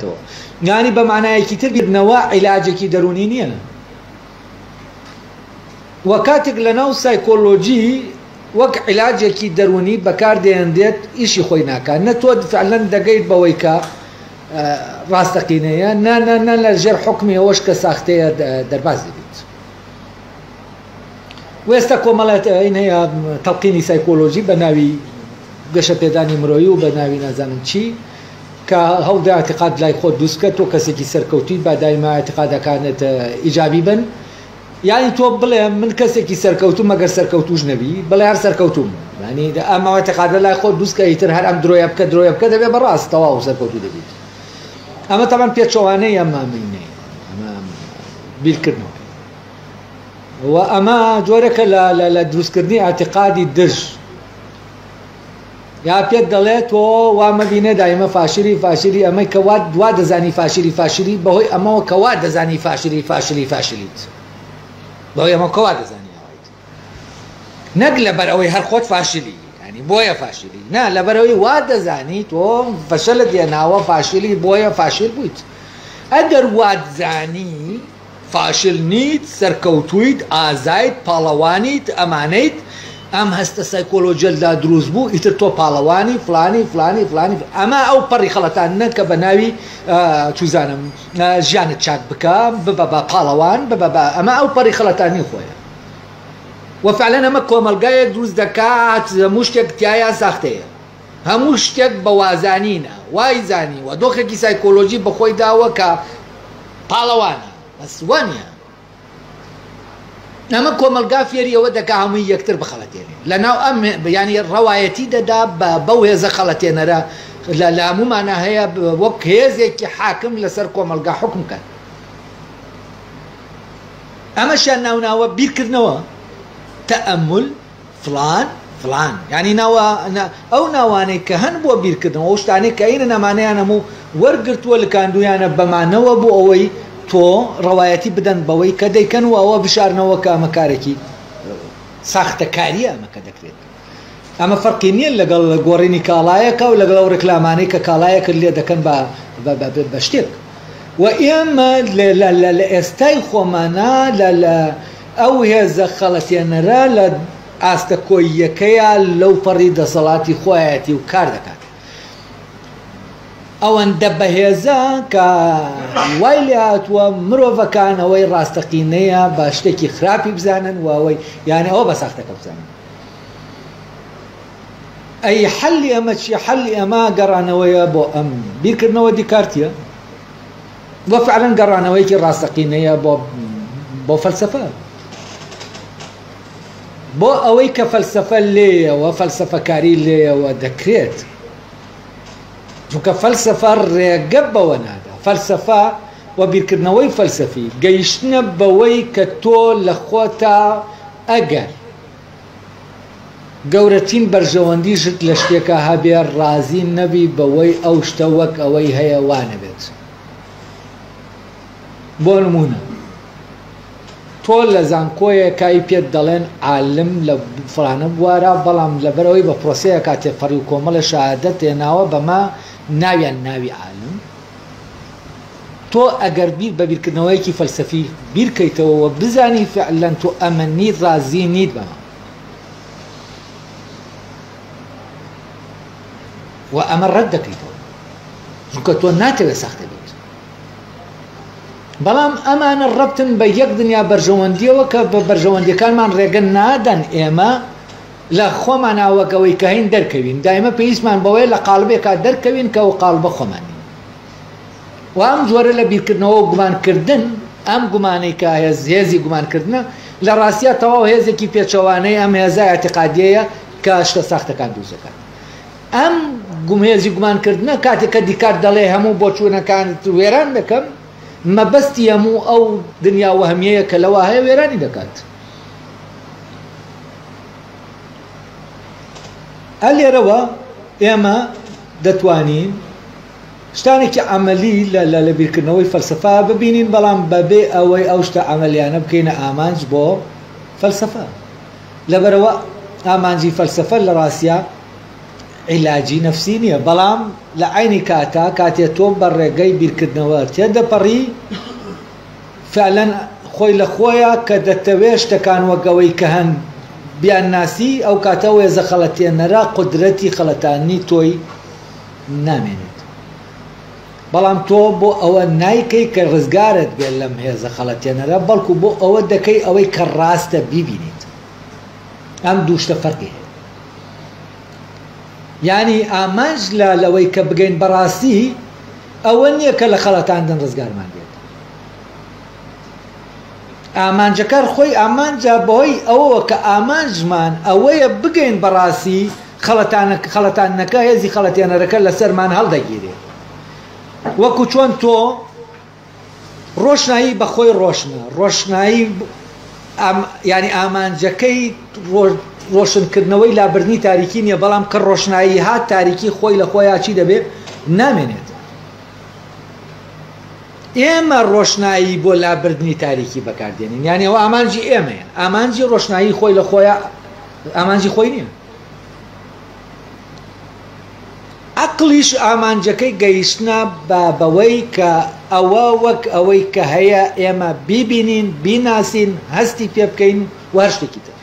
تۆ گانی بە مانایەکی تر بنەوە عیلاجێکی دەرونی نییە وە کاتێک لە ناو سایکۆلۆجی وەک عیلاجێکی دەرونی بەکاردێندێت ئیشی خۆی ناکە نە تۆ فعلەن دەگەیت بەوەی کە ڕاستەقینەیە نانە لە ژێر حکمی ئەوەش کە ساختەیە دەرباز دەبیت وێستا کۆمەڵێت ئەین هەیە تەڵقینی سایکۆلۆژی بە ناوی گەشە پێدانی مرۆیی و بە ناوی نازانم چی؟ کە هەڵدا اعتقاد لای خۆ دووسکە تۆ کەسێکی سەرکەوتی با دایما اعتقادەکانت ئیجابی بن یانی تۆ بڵێ من کەسێکی سەرکەوتو مەگەر سەرکەوتوش نەبی بڵێ هەر سەرکەوتوم ینی ئەمەوە اعتقاد لای خۆ دووسکە ئیتر هەر ئەم درۆیە بکە درۆیە بکە دەبێ بەڕاست تەواو سەرکەوتو دەبیت ئەمە تەمان پێچوانەی ئەمامینەی بیلکردنەوە و ئەمە جۆرەکە لە دروستکردنی ئاعتقادی درژ یا پێت دەڵێت تۆ وامەبینە دایمە فاشری فاشری ئەمە کەوات دوا دەزانی فاشری فاشری بەهۆی ئەمەوە کەوا دەزانی فاشری فاشری فاشریت بەهۆی ئەمە کەوا دەزانیت نەک لەبەر ئەوەی هەر خۆت فاشری ینی بۆیە فاشری نا لەبەرەوەی وا دەزانی تۆ فەشە لە دێناوە فاشری بۆیە فاشر بوویت ئەگەر وادزانی فاشل نیت سەرکەوتویت ئازایت پاڵەوانیت ئەمانەیت ئەم هەستە سایکۆلۆجلدا دروست بوو ئیتر تۆ پاڵەوانی فلانی فلانی فلانی ئەمە ئەو پەڕی خەڵەتان نەکە بە ناوی چوزانم ژیانت چاک بکە ببە بە پاڵەوان ببە ئەمە ئەو پەڕی خەڵەتانی خۆیە وەفعلەن ئەمە کۆمەلگایەک دروست دەکات هەموو شتێک تایە ساختەیە هەموو شتێک بە وازانینە وای زانیوە دۆخێکی سایکۆلۆژی بەخۆی داوە کە پاڵەوانە بەسوانە ئەمە کۆمەلگا فێری ئەوە دەکا هەمووی یەکتر بخەڵەتێنێ لەناو ئەم بیانی ڕەوایەتی دەدا بەو هێزە خەڵەتێنەرە لە لامومانە هەیە وەک هێزێکی حاکم لەسەر کۆمەلگا حکم کە ئەمەشیان ناوناوە بیرکردنەوە تەئەمل فلان فلان ینی ناوە ئەو ناوانەی کە هەن بۆ بیرکردنەوە شتانی کە عینە نەمانەیان هەموو وەرگرتووە لە کاندویانە بەمانەوە بۆ ئەوەی تۆ ڕەوایەتی بدەن بەوەی کە دەیکەن و ئەوە بشارنەوە کە ئەمەکارێکی ساختەکاریە ئەمەکە دەکرێت ئەمە فەرقی نییە لەگەڵ گۆڕینی کاڵایەکە و لەگەڵ ئەو ڕکلامانەی کە کاڵایە کرد لێ دەکەن بە شتێک و ئێمە لە ئێستای خۆمانە لە ئەو هێزە خەڵەتێنەرە لە ئاستە کۆیەکەیە لەو فەڕی دەسەڵاتی خۆیەتی و کار دەکات ئەوەن دەبەهێزە کە وای لاتوە مرۆڤەکان ئەوەی ڕاستەقینەیە بە شتێکی خراپی بزانن واوەی یانە ئەوە بە ساختەکە بزانن ئەی حەلی ئەمە چی حەلی ئەما گەڕانەوەیە بۆ ئەم بیرکردنەوە دیکارتیە وە فعلەن گەڕانەوەیکی ڕاستەقینەیە بۆ بو فلسفه بو ئەوەی کە فەلسفە وفلسفه كاري لێیەوە ودكريت چونکە فەلسەفا ڕێگە بەوە نادا فەلسەفا و بیرکردنەوەی فەلسفی گەیشتنە بەوەی کە تۆ لە خۆتا ئەگەر گەورەترین بەرژەوەندی ژت لە شتێکە هەبێ ڕازی نەبی بەوەی ئەو شتە وەک ئەوەی هەیە وانەبێت بۆ نمونە تۆ لە زانکۆیە کای پێت دەڵێن عالم لە فرانە بوارە بەڵام لەبەرەوەی بە پرۆسەیە کاتێ فەری و کۆمەڵە شعادەت تێناوە بەما ناویان ناوی عالم تۆ ئەگەر بیر بە بیرکردنەوەیکی فەلسەفی بیرکەیتەوەەوە بزانی فعلەن تۆ ئەمەنی ڕازی نیت بەمە و ئەمە ڕەت دەکەیتەوە چونکە تۆ ناتەوێت سەختە بێت بەڵام ئەمانە ڕەبتن بە یەک دنیا بەرژەوەندیەوە کە بە بەرژەوەندیەکانمان ڕێگەن نادەن ئێمە لە خۆمانناوەکەوەی کە هین دەرکەوین دایمە پێیسمان بەوەی لە قالبێکا دەرکەوین کە و قالبە خۆمانی وام جۆرە لە بیرکردنەوە گومانکردن ئەم گومانەی کە هێز هێزی گومانکردنە لە ڕاستە تەواو هێزێکی پێچەوانەی ئەم هێزای اعتقادیەیە کە شتە ساختەکان دووزەکان ئەم گومهێزی گومانکردنە کاتێککە دیکار دەڵێ هەموو بۆ چوونەکان وێران دەکەم مەبەستی هەموو ئەو دنیا و هەمیەیە کە لەوە هەیە وێرانی دەکات. ئە لێرەوە ئێمە دەتوانین شتانێکی ئەعملی لە لەبیرکردنەوەی فەلسفا ببینین بەڵام بەبێ ئەوەی ئەو شتە ئەعملیانە بکەینە ئامانج بۆ فەلسفە لەبەرەوە ئامانجی فەلسفە لە ڕاستە عیلاجی نفسی نییە بەڵام لە عینی کاتا کاتێ تۆم بە ڕێگەی بیرکردنەوە تێدەپەڕی فعلەن خۆی لە خۆیە کە دەتەوێ شتەکان وەگەوەی کە هەند بیانناسی ئەو کاتە وێزە خەڵەتێنەرا قدرەتی خەڵەتانی تۆی نامێنێت بەڵام تۆ بۆ ئەوە نایکەی کە ڕزگارت بێت لەم هێزە خەڵەتێنەرە بەڵکو بۆ ئەوە دەکەی ئەوەی کە ڕاستە بیبینیت ئەم دووشتە فەرقی هەیە ینی ئامانج لە لەوەی کە بگەین بەڕاستی ئەوە نییە کە لە خەڵەتاندن ڕزگارمان ئامانجەکەر خۆی ئامانجا بۆی ئەوەوە کە ئامانجمان ئەوەیە بگەین بەڕاستی خەڵەتانەکە هێزی خەڵەتێنەرەکە لە سەرمان هەڵدەگیرێت وەکو چۆن تۆ ڕۆشنایی بەخۆی ڕۆشنە ڕۆشنایی ینی ئامانجەکەی ڕۆشنکردنەوەی لابرنی تاریکی نییە بەڵام کە ڕۆشنایی هات تاریکی خۆی لە خۆیان چی دەبێت نامێنێت ئێمە ڕۆشنایی بۆ لابردنی تاریکی بەکاردێنین یانەوە ئامانجی ئێمەیان ئامانجی ڕۆشنایی خۆی لە خۆیان ئامانجی خۆی نییە عقلیش ئامانجەکەی گەیشتە بابەوەی کە ئەوە وەک ئەوەی کە هەیە ئێمە بیبینین بیناسین هەستی پێ بکەین وەرشتێکیتە